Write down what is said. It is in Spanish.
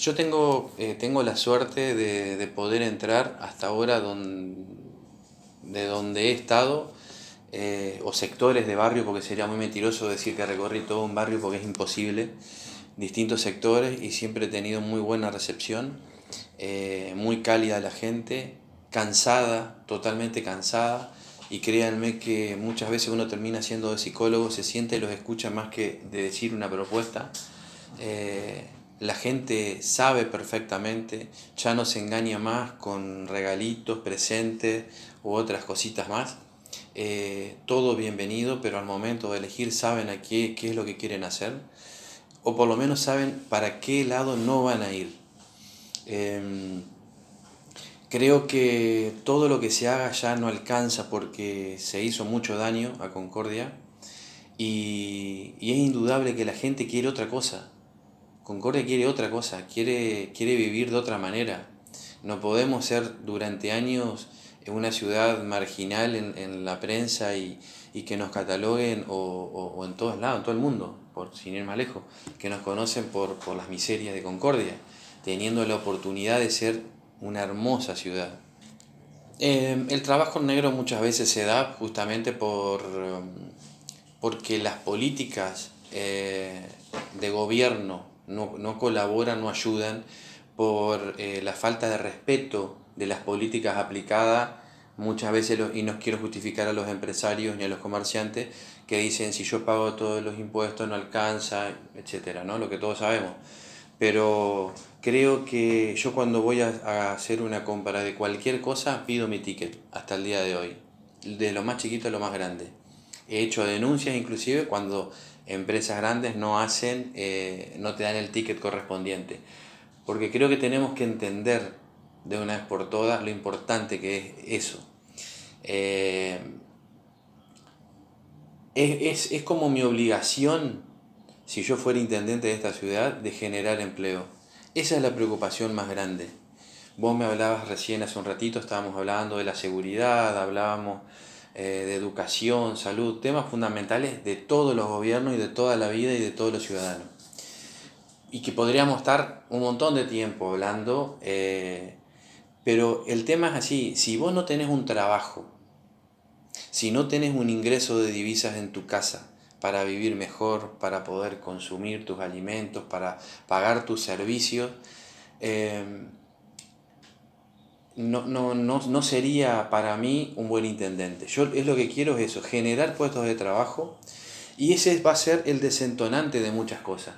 Yo tengo, eh, tengo la suerte de, de, poder entrar hasta ahora don, de donde he estado, eh, o sectores de barrio, porque sería muy mentiroso decir que recorrí todo un barrio porque es imposible, distintos sectores y siempre he tenido muy buena recepción, eh, muy cálida la gente, cansada, totalmente cansada, y créanme que muchas veces uno termina siendo de psicólogo, se siente y los escucha más que de decir una propuesta la gente sabe perfectamente, ya no se engaña más con regalitos, presentes u otras cositas más. Eh, todo bienvenido, pero al momento de elegir saben a qué, qué es lo que quieren hacer, o por lo menos saben para qué lado no van a ir. Em, creo que todo lo que se haga ya no alcanza porque se hizo mucho daño a Concordia y, y es indudable que la gente quiere otra cosa Concordia quiere otra cosa, quiere, quiere vivir de otra manera. No podemos ser durante años una ciudad marginal en, la prensa y, que nos cataloguen o, en todos lados, en todo el mundo, por, sin ir más lejos, que nos conocen por, las miserias de Concordia, teniendo la oportunidad de ser una hermosa ciudad. Eh, el trabajo negro muchas veces se da justamente por, porque las políticas eh, de gobierno no, no colaboran, no ayudan por eh, la falta de respeto de las políticas aplicadas muchas veces, y no quiero justificar a los empresarios ni a los comerciantes, que dicen si yo pago todos los impuestos no alcanza, etcétera, ¿no? Lo que todos sabemos. Pero creo que yo cuando voy a, hacer una compra de cualquier cosa pido mi ticket hasta el día de hoy, de lo más chiquito a lo más grande. He hecho denuncias inclusive cuando empresas grandes no hacen, eh, no te dan el ticket correspondiente. Porque creo que tenemos que entender de una vez por todas lo importante que es eso. Eh, es, es como mi obligación, si yo fuera intendente de esta ciudad, de generar empleo. Esa es la preocupación más grande. Vos me hablabas recién hace un ratito, estábamos hablando de la seguridad, hablábamos eh, de educación, salud, temas fundamentales de todos los gobiernos y de toda la vida y de todos los ciudadanos. Y que podríamos estar un montón de tiempo hablando, eh, pero el tema es así, si vos no tenés un trabajo, si no tenés un ingreso de divisas en tu casa para vivir mejor, para poder consumir tus alimentos, para pagar tus servicios, eh, no, no, no, no, sería para mí un buen intendente. Yo es lo que quiero es eso, generar puestos de trabajo y ese va a ser el desentonante de muchas cosas.